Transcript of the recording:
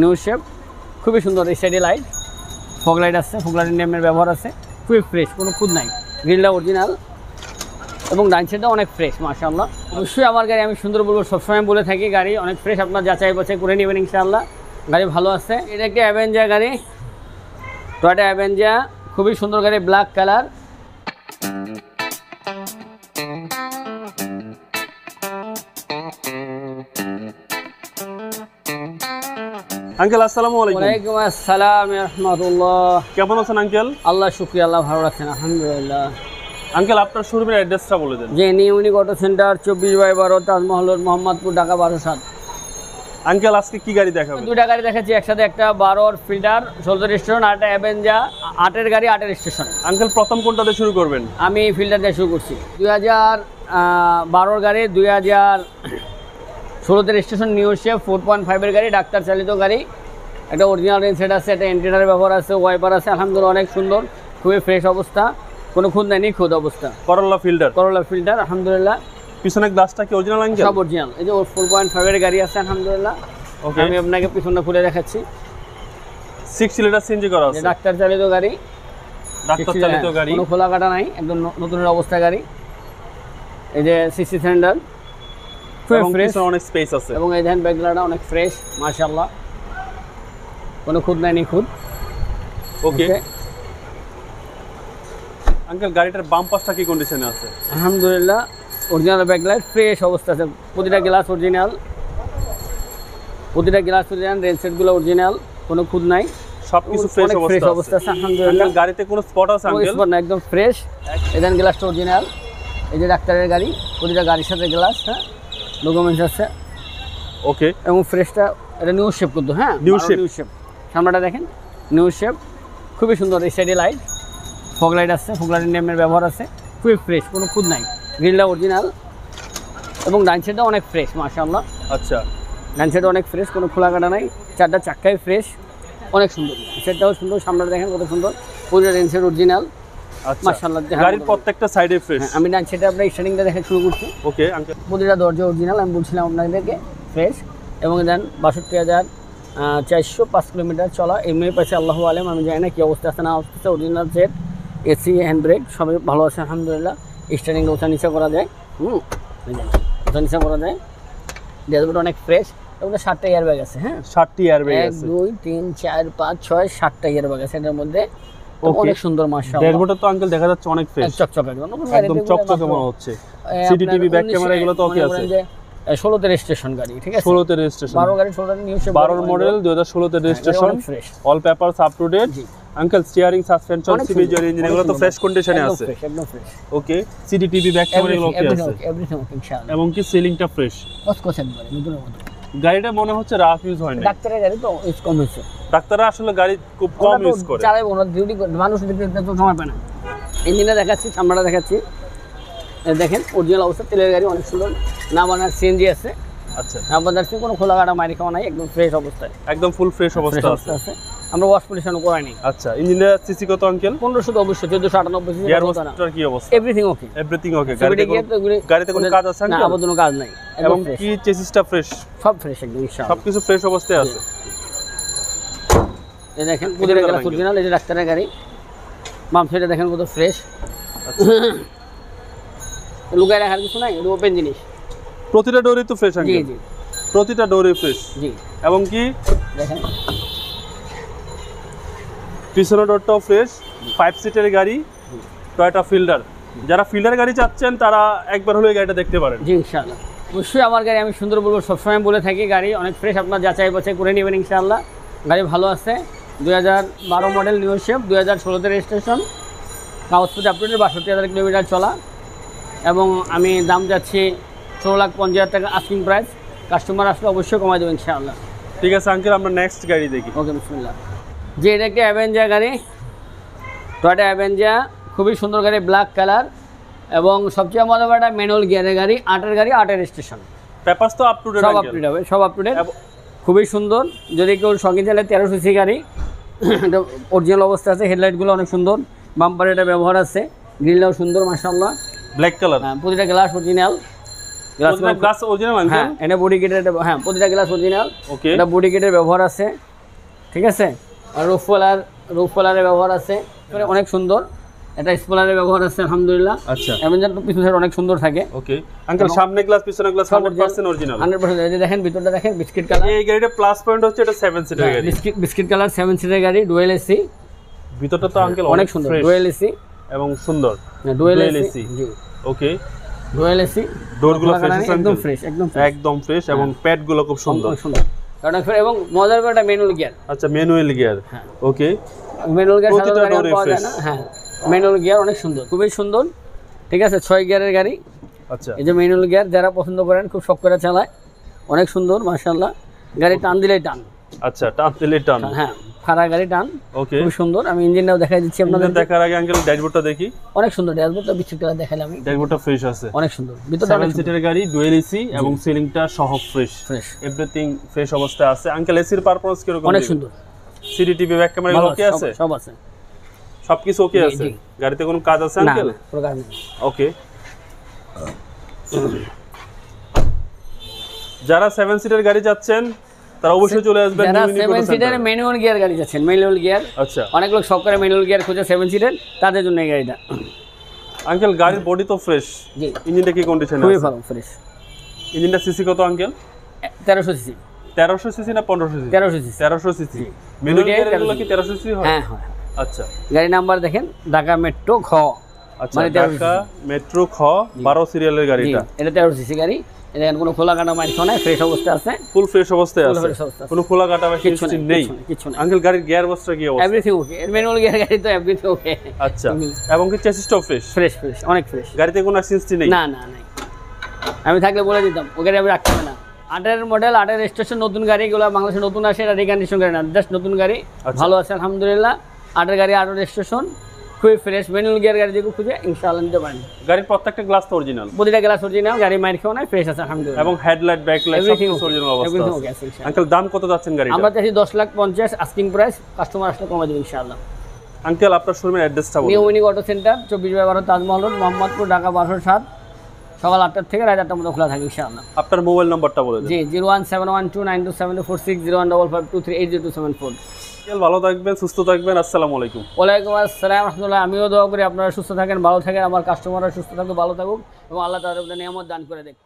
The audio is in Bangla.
নিউ শেপ খুবই সুন্দর এই সাইডে লাইট ফগ লাইট আছে ফগ লাইটের নেমের ব্যবহার আছে। খুবই ফ্রেশ কোনো খুদ নাই। গ্রিলটা অরিজিনাল এবং ডান অনেক ফ্রেশ মাশাআল্লাহ। অবশ্যই আমার গাড়ি আমি সুন্দর বলব, সবসময় বলে থাকি, গাড়ি অনেক ফ্রেশ আপনার যাচাই বাছাই করে নেবেন ইনশাআল্লাহ। গাড়ি ভালো আছে। এটা একটি অ্যাভেঞ্জার গাড়ি। টয়টা অ্যাভেঞ্জা খুবই সুন্দর গাড়ি ব্ল্যাক কালার আঙ্কেল আসসালামু আলাইকুম। ওয়ালাইকুম আসসালাম রহমতুল্লাহ। কেমন আছেন আঙ্কেল? আল্লাহ শুক্রিয়া আল্লাহ ভালো রাখছেন আলহামদুলিল্লাহ। আঙ্কেল আপনার শোরুমের অ্যাড্রেসটা বলে দেন। যে নিউনিক অটো সেন্টার চব্বিশ বাই বারো তাজমহল মোহাম্মদপুর ঢাকা বারো সাত। আঙ্কেল আজকে কি গাড়ি দেখাবেন? দুইটা গাড়ি দেখাচ্ছি একসাথে একটা বারোর ফিল্টার ষোলো স্টেশন আর একটা অ্যাভেঞ্জা আটের গাড়ি আটের স্টেশন। আঙ্কেল প্রথম কোনটাতে শুরু করবেন? আমি ফিল্টার দিয়ে শুরু করছি। দুই হাজার বারোর গাড়ি দুই হাজার ষোলোতে station new shape four point ফাইভের গাড়ি ডাক্তার চালিত গাড়ি। একটা অরিজিনাল রেনসেট আছে একটা এন্টিনারের ব্যবহার আছে ওয়াইপার আছে আলহামদুলিল্লাহ অনেক সুন্দর খুবই ফ্রেশ অবস্থা কোনো খুদ নেয়নি নিখুঁত অবস্থা। করল্লা ফিল্টার করোলা ফিল্টার আলহামদুলিল্লাহ। পিছনে গ্লাসটা কি অরিজিনাল আঙ্কেল সব অরিজিনাল এই যে ওর ফোর পয়েন্ট ফাইভের গাড়ি আছে আলহামদুলিল্লাহ। ওকে আমি আপনাকে পিছনটা খুলে দেখাচ্ছি। সিক্স সিলিন্ডার সিএনজি করা আছে। ডাক্তার চালিত গাড়ি। ডাক্তার চালিত গাড়ি। কোনো খোলা কাটা নাই একদম নতুনের অবস্থা গাড়ি। এই যে সিসি সিলিন্ডার ফ্রেশ অনেক স্পেস আছে। এবং এই ধ্যান ব্যাগলাটা অনেক ফ্রেশ মাশাআল্লাহ। কোনো খুদ নাই নিখুঁত। ওকে. আঙ্কেল গাড়িটার বাম পাশটা কি কন্ডিশনে আছে? আলহামদুলিল্লাহ অরিজিনাল ব্যাকলাইট ফ্রেশ অবস্থা আছে। প্রতিটা গ্লাস অরিজিনাল প্রতিটা গ্লাস অরিজিনাল রেল সেটগুলো অরিজিনাল কোনো খুদ নাই। সবকিছু ফ্রেশ অবস্থা আছে। আলহামদুলিল্লাহ। গাড়িতে কোনো স্পট আছে আঙ্কেল না, একদম ফ্রেশ এখানে গ্লাসটা অরিজিনাল এই যে ডাক্তারের গাড়ি প্রতিটা গাড়ির সাথে গ্লাস হ্যাঁ? ডকুমেন্টস আছে। ওকে এবং ফ্রেশটা এটা নিউ শেপ কিন্তু হ্যাঁ? New shape। নিউ শেপ সামনেটা দেখেন নিউ শেপ খুবই সুন্দর এই সাইডে লাইট ফগ লাইট আছে ফগ লাইটের নেমের ব্যবহার আছে। খুবই ফ্রেশ কোনো খুদ নাই। গ্রিলটা অরিজিনাল এবং ডান সাইডটা অনেক ফ্রেশ মাশাআল্লাহ। আচ্ছা। ডান সাইডে অনেক ফ্রেশ কোনো খোলা কাটা নাই। চারটা চাক্কাই ফ্রেশ অনেক সুন্দর। সেটটাও সুন্দর সামনেটা দেখেন কত সুন্দর। পুরো রেঞ্জ সেট অরিজিনাল মাশাআল্লাহ গাড়ির প্রত্যেকটা সাইডে ফ্রেশ হ্যাঁ, আমি ডান সাইডে আপনার স্টার্টিংটা দেখা শুরু করছি। ওকে আঙ্কেল প্রতিটা দরজা অরিজিনাল আমি বলছিলাম আপনাদেরকে ফ্রেশ এবং দেন বাষট্টি হাজার চারশো পাঁচ কিলোমিটার চলা। এমনি পাশে আল্লাহ আলম আমি জানি না কী অবস্থা আছে না অবস্থা original set AC hand brake সবই ভালো আছে আলহামদুলিল্লাহ। স্টার্টিং ওঠা নিচে করা যায়। হুম ওঠা নিচে করা যায়। ড্যাশবোর্ড অনেক ফ্রেশ এবং সাতটা এয়ার ব্যাগ আছে হ্যাঁ? ষাটটি এয়ারব্যাগ এক দুই তিন চার পাঁচ ছয় সাতটা এয়ার ব্যাগ আছে এটার মধ্যে. অনেক সুন্দর মাসা ড্যাশবোর্ডে তো আঙ্কেল দেখা যাচ্ছে অনেক ফ্রেশ চকচক একদম। একদম চকচকে মনে হচ্ছে। সিটিটিভি ব্যাক ক্যামেরা এগুলো তো ওকে আছে? ষোলোতে রেজিস্ট্রেশন গাড়ি ঠিক আছে? ষোলোতে রেজিস্ট্রেশন বারো গাড়ি ষোলোতে নিউ বারোর মডেল দুই হাজার ষোলোতে registration fresh all papers up to date uncle steering suspension অনেক সিবি ইঞ্জিন এগুলো তো ফ্রেশ কন্ডিশনে আছে। একদম fresh okay CCTV back camera এগুলো ওকে আছে। এভরিথিং ওকে ইনশাআল্লাহ। এবং কি সিলিংটা ফ্রেশ কসকস একবারে নতুনের মতো গাড়িটা মনে হচ্ছে রাফ ইউজ হয় না ডাক্তারের গাড়ি তো ইউজ কম হয়েছে। ডাক্তাররা আসলে গাড়ি খুব কম ইউজ করে। চালাইবো না ডিউটি মানুষ দেখতে তো সময় পায় না। ইঞ্জিনটা দেখাচ্ছি সামনাটা দেখাচ্ছি। দেখেন অরিজিনাল অবস্থা তেলের গাড়ি অনেক সুন্দর। না বানার সিএনজি আছে। আচ্ছা। না বানার কোনো খোলা গাড়া মারি খাওয়া নাই একদম ফ্রেশ অবস্থায়। একদম ফুল ফ্রেশ অবস্থা আছে। আমরা ওয়াশ পলিউশনও করাইনি। আচ্ছা ইঞ্জিনের সিসি কত আঙ্কেল পনেরোশো তো অবশ্যই চোদ্দোশো আটানব্বই গিয়ার বক্সটার কি অবস্থা? এভরিথিং ওকে এভরিথিং ওকে গাড়িতে কোনো গাড়িতে কোনো কাজ আছে না আঙ্কেল কাজ নাই এবং কি চেসিসটা ফ্রেশ সব ফ্রেশ একদম ইনশাআল্লাহ। সবকিছু ফ্রেশ অবস্থায় আছে? এই দেখেন অরিজিনাল এই যে ডাক্তারের গাড়ি। বাম সাইডে দেখেন কত ফ্রেশ লুকায় রাখার কিছু নাই এটা ওপেন জিনিস। প্রতিটা ডোরই তো ফ্রেশ জি জি। প্রতিটা ডোরই ফ্রেশ জি। এবং কি? দেখেন। পিছনে ডোরটাও ফ্রেশ ফাইভ সিটের গাড়ি টয়টা ফিল্ডার যারা ফিল্ডার গাড়ি চাচ্ছেন তারা একবার হলে গাড়িটা দেখতে পারেন। জি ইনশাআল্লাহ। অবশ্যই আমার গাড়ি আমি সুন্দর বলব সবসময় বলে থাকি গাড়ি অনেক ফ্রেশ আপনার যাচাই বাছাই করে নেবেন ইনশাআল্লাহ। গাড়ি ভালো আছে। দুই হাজার বারো মডেল নিউ শেপ দুই হাজার ষোলোতে রেজিস্ট্রেশন কাগজপত্র আপডেটের বাষট্টি হাজার কিলোমিটার চলা। এবং আমি দাম যাচ্ছি ষোলো লাখ পঞ্চাশ হাজার টাকা আস্কিং প্রাইস কাস্টমার আসলে অবশ্যই কমাই দেবেন ইনশাআল্লাহ। ঠিক আছে আঙ্কেল আমরা নেক্সট গাড়ি দেখি। ওকে বিসমিল্লাহ যে এটা একটি অ্যাভেঞ্জার গাড়ি। টয়টা অ্যাভেঞ্জা খুবই সুন্দর গাড়ি ব্ল্যাক কালার এবং সবচেয়ে মজা একটা ম্যানুয়াল গিয়ারের গাড়ি আটের গাড়ি আটের স্টেশন পেপারস তো আপ টু ডেট সব আপ টু হবে সব আপ টু ডেট খুবই সুন্দর। যদি কেউ শখে চালে তেরো সিসি গাড়ি। এটা অরিজিনাল অবস্থা আছে হেডলাইটগুলো অনেক সুন্দর। বাম্পার এটা ব্যবহার আছে। গ্রিলটাও সুন্দর মাসাল্লাহ ব্ল্যাক কালার হ্যাঁ প্রতিটা glass original glass glass original হ্যাঁ এটা বডি কিটের হ্যাঁ প্রতিটা গ্লাস অরিজিনাল ওকে এটা বডি কিটের ব্যবহার আছে। ঠিক আছে? আর রুফ ফলার ব্যবহার আছে। অনেক সুন্দর। এটা স্পলারের ব্যবহার আছে আলহামদুলিল্লাহ। আচ্ছা। অ্যাভেঞ্জার পিছন সাইড অনেক সুন্দর থাকে। ওকে। আঙ্কেল সামনে গ্লাস পিছনে গ্লাস সব hundred percent original hundred percent এই যে দেখেন ভিতরটা দেখেন বিস্কিট কালার এই গাড়িটা প্লাস পয়েন্ট হচ্ছে এটা সেভেন সিটার গাড়ি। বিস্কিট বিস্কিট কালার সেভেন সিটের গাড়ি ডুয়েল এসি ভিতরটা তো আঙ্কেল অনেক সুন্দর ডুয়েল এসি এবং সুন্দর। Dual Dual AC AC okay. Dual AC ডোরগুলো fresh একদম ফ্রেশ একদম fresh, একদম ফ্রেশ এবং প্যাডগুলো খুব সুন্দর। সুন্দর। কারণ ফের এবং মজার ব্যাপারটা ম্যানুয়াল গিয়ার আচ্ছা manual gear okay manual gear প্রতিটা সাধারণ গাড়ি door এ পাওয়া যায় না। হ্যাঁ ম্যানুয়াল গিয়ার অনেক সুন্দর খুবই সুন্দর। ঠিক আছে ছয় গিয়ারের গাড়ি। আচ্ছা। এই যে ম্যানুয়াল গিয়ার যারা পছন্দ করেন খুব শখ করে চালায়। অনেক সুন্দর মার্শাল্লাহ গাড়ি টান দিলেই টান। আচ্ছা টান দিলেই টান। হ্যাঁ। খারা গাড়ি টান ওকে খুব সুন্দর। আমি ইঞ্জিনটাও দেখাই দিচ্ছি আপনাদের দেখার আগে আঙ্কেল ড্যাশবোর্ডটা দেখি। অনেক সুন্দর ড্যাশবোর্ডটা বিচ্ছিন্ন কালার দেখালাম আমি। ড্যাশবোর্ডটা ফ্রেশ আছে। অনেক সুন্দর। ভিতরটা সেভেন সিটের গাড়ি ডুয়েল এসি এবং সিলিংটা সহ ফ্রেশ ফ্রেশ এভরিথিং ফ্রেশ অবস্থায় আছে। আঙ্কেল এসির পারফরম্যান্স কীরকম অনেক সুন্দর। CD TV back camera okay আছে, সব আছে। সবকিছু ওকে আছে? গাড়িতে কোনো কাজ আছে আঙ্কেল কোনো কাজ নেই। ওকে যারা সেভেন সিটের গাড়ি যাচ্ছেন তারা অবশ্যই চলে আসবেন যারা সেভেন Auto ম্যানুয়াল গিয়ার গাড়ি যাচ্ছেন ম্যানুয়াল গিয়ার আচ্ছা। অনেক লোক শখ করে ম্যানুয়াল গিয়ার খুঁজে সেভেন সিটের তাদের জন্য এই গাড়িটা। আঙ্কেল গাড়ির বডি তো ফ্রেশ জি। ইঞ্জিনটা কি কন্ডিশনে খুবই ভালো ফ্রেশ ইঞ্জিনটা সিসি কত আঙ্কেল তেরোশো সিসি তেরোশো সিসি না পনেরোশো সিসি তেরোশো সিসি তেরোশো সিসি মেনুয়াল দুইটাই গিয়ার এগুলো কি তেরোশো সিসি হয়? হ্যাঁ হয় আচ্ছা। গাড়ি নাম্বার দেখেন ঢাকা মেট্রো খ আচ্ছা মানে 1300 ঢাকা মেট্রো খ বারো সিরিয়ালের গাড়িটা। এটা তেরোশো সিসি গাড়ি। এখন কোনো খোলা কাটা মাইক নাই ফ্রেশ অবস্থা আছে। ফুল ফ্রেশ অবস্থায় আছে। কোনো খোলা কাটা বা সিস্টেম নেই কিচ্ছু নেই, আঙ্কেল গাড়ির গিয়ার বক্সটা কি অবস্থা? এভরিথিং ওকে ম্যানুয়াল গিয়ার গাড়ি তো এভরিথিং ওকে আচ্ছা। এবং কি চেসিসটাও ফ্রেশ ফ্রেশ ফ্রেশ অনেক ফ্রেশ গাড়িতে কোনো অ্যাক্সিডেন্ট নেই? না না নাই। আমি থাকলে বলে দিতাম ও গাড়ি আমি রাখতে না। আটের মডেল আটের রেজিস্ট্রেশন নতুন গাড়ি এগুলো বাংলাদেশে নতুন আসে এটা রিকন্ডিশন গাড়ি না জাস্ট নতুন গাড়ি। আচ্ছা। ভালো আছে আলহামদুলিল্লাহ। আটের গাড়ি আটের রেজিস্ট্রেশন খুবই ফ্রেশ ম্যানুয়াল গিয়ার গাড়ি যেগুলো খুঁজে ইনশাআল্লাহ নিতে পারেন। গাড়ির প্রত্যেকটা গ্লাস তো অরিজিনাল প্রতিটা গ্লাস অরিজিনাল গাড়ি মাইর খেয়েও নাই ফ্রেশ আছে আলহামদুলিল্লাহ। এবং হেডলাইট ব্যাকলাইট সব কিছু অরিজিনাল অবস্থা আছে। আঙ্কেল দাম কত যাচ্ছেন আমরা চাইছি দশ লাখ পঞ্চাশ আস্কিং প্রাইস কাস্টমার আসলে কমে দেবে ইনশাআল্লাহ। আঙ্কেল আপনার শোরুমের অ্যাড্রেসটা নিউ বলুন। উইনিক অটো সেন্টার চব্বিশ বাই বারো তাজমহল রোড মোহাম্মদপুর ঢাকা বারোশো সাত। সকাল আটটার থেকে রাত আটটার মধ্যে খোলা থাকে ইনশাআল্লাহ। আপনার মোবাইল নাম্বারটা বলে দিন। জি zero one seven one two nine two seven four six zero one double five two three eight zero two seven four. ভালো থাকবেন, সুস্থ থাকবেন, আসসালামু আলাইকুম। ওয়ালাইকুম আসসালাম রহমতুল্লাহ, আমিও দোয়া করি আপনারা সুস্থ থাকেন, ভালো থাকেন, আমার কাস্টমাররা সুস্থ থাকুক, ভালো থাকুক, এবং আল্লাহ তাদের নিয়ামত দান করে দেখ